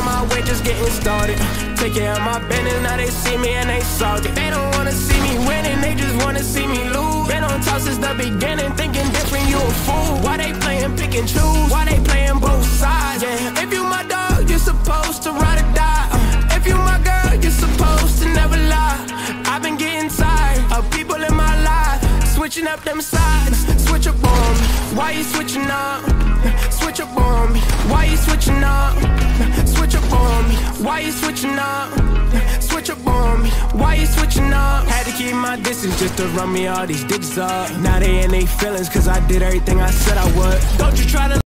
my way, just getting started. Take care of my business, now they see me and they salty. They don't wanna see me winning, they just wanna see me lose. Been on top since the beginning, thinking different, you a fool. Why they playing pick and choose? Why they playing both sides? Yeah, if you my dog, you're supposed to ride or die. Uh, if you my girl, you're supposed to never lie. I've been getting tired of people in my life switching up them sides. Switch up on me, why you switching up? Switch up on me, why you switching up? Why you switching up? Switch up on me, why you switching up? Had to keep my distance just to run me all these digits up. Now they in they feelings, cause I did everything I said I would. Don't you try to